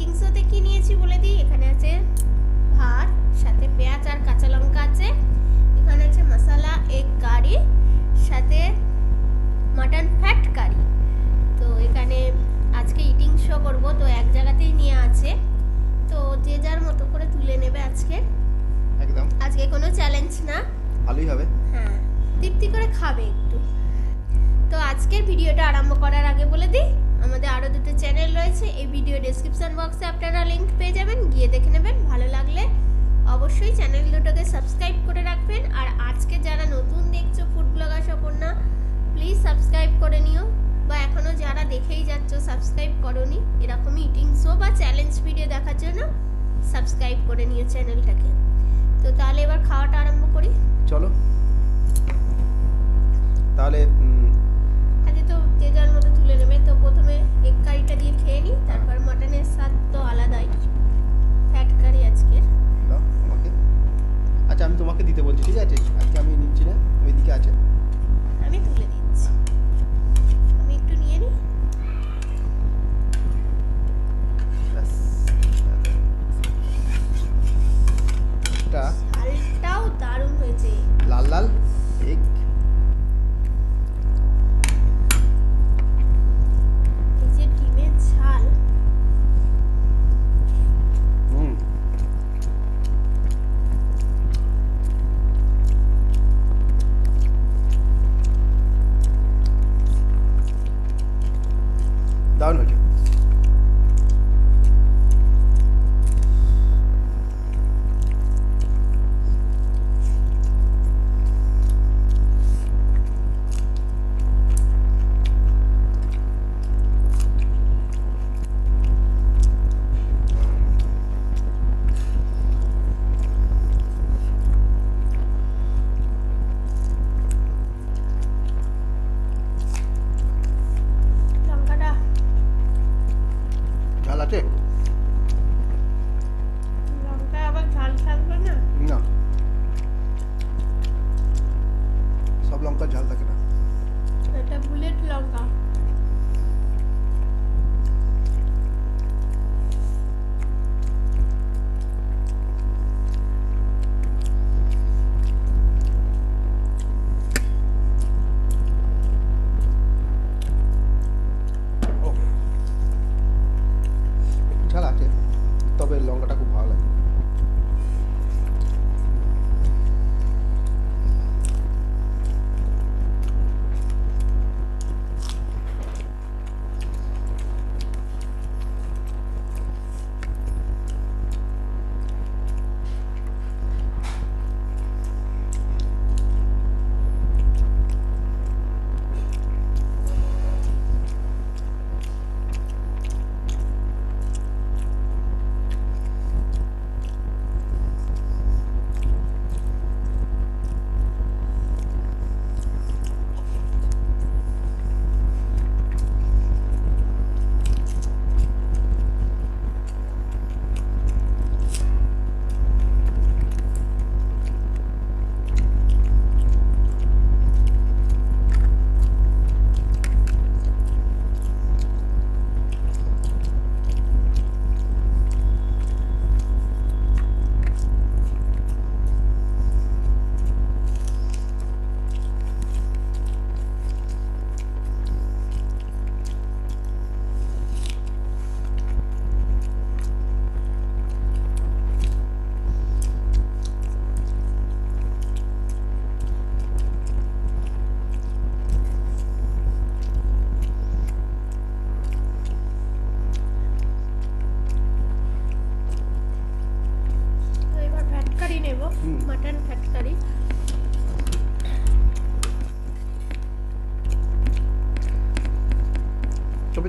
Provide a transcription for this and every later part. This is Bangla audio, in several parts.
ইটিং শোতে কি নিয়েছি বলে দিই? এখানে আছে ভাত সাথে পেঁয়াজ আর কাঁচা লঙ্কা আছে। এখানে আছে মশলা এগ কারি সাথে মাটন ফ্যাট কারি তো এখানে আজকে ইটিং শো করব। তো এক জায়গাতেই নিয়ে আছে। তো যে যার মতো করে তুলে নেবে আজকে। একদম। আজকে কোনো চ্যালেঞ্জ না। ভালোই হবে। হ্যাঁ তৃপ্তি করে খাবে একটু। তো আজকের ভিডিওটা আরম্ভ করার আগে বলে দিই আমাদের আরও দুটো চ্যানেল রয়েছে, এই ভিডিও ডেসক্রিপশন বক্সে আপনারা লিঙ্ক পেয়ে যাবেন, গিয়ে দেখে নেবেন, ভালো লাগলে অবশ্যই চ্যানেল দুটোকে সাবস্ক্রাইব করে রাখবেন। আর আজকে যারা নতুন দেখছ food blogger Saparna please subscribe করে নিও। বা এখনও যারা দেখেই যাচ্ছ সাবস্ক্রাইব করনি, এরকমই ইটিং শো বা চ্যালেঞ্জ ভিডিও দেখার জন্য সাবস্ক্রাইব করে নিও চ্যানেলটাকে তো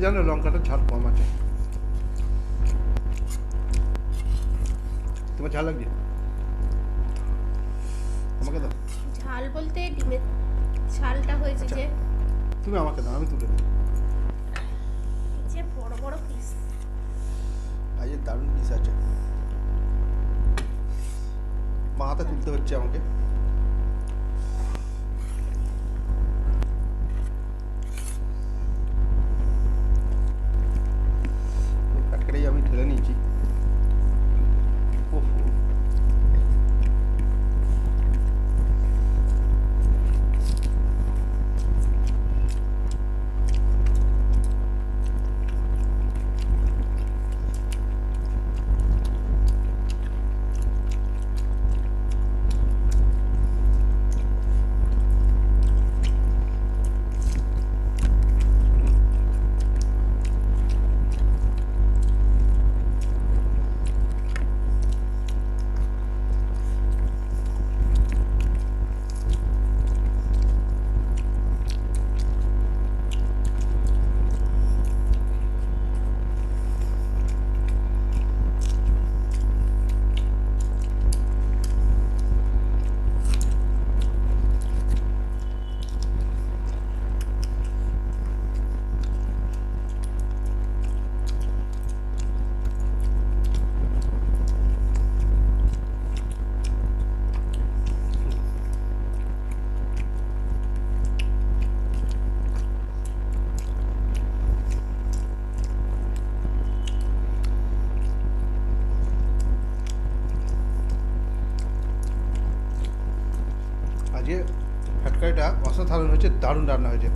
জানো লঙ্কাটা ঝাল কম আছে। তোমার ঝাল লাগছে আমাকে দাও। ঝাল বলতে ডিমের ঝালটা হয়েছে আচ্ছা। যে। তুমি আমাকে দাও আমি তুলে দিই। যে বড় বড় পিস আজ দারুণ পিস আছে। মা হাতে তুলতে হচ্ছে আমাকে। তরকারিটা অসাধারণ হয়েছে দারুণ রান্না হয়েছে।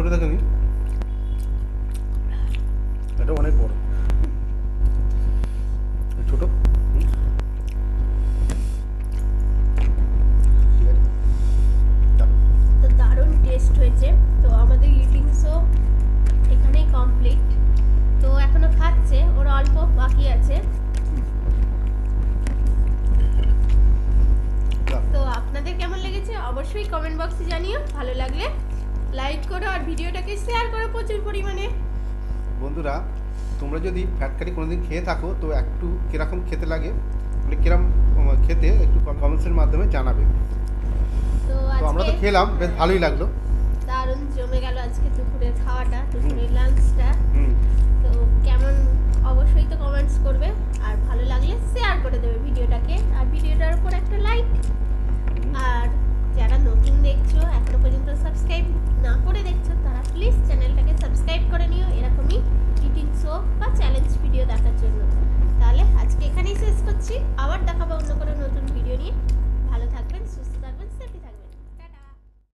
আমি একটা ছোট দেখে নিই বন্ধুরা তোমরা যদি ফ্যাট কারি কোনোদিন খেয়ে থাকো তো একটু কীরকম খেতে লাগে? মানে কিরম উম, খেতে একটু কমেন্টসের মাধ্যমে জানাবে। তো তো আমরা তো খেলাম বেশ ভালোই লাগল। দারুণ জমে গেল আজকে দুপুরের খাওয়াটা দুপুরের লাঞ্চটা তো কেমন অবশ্যই তো কমেন্টস করবে আর ভালো লাগলে শেয়ার করে দেবে ভিডিওটাকে। salven.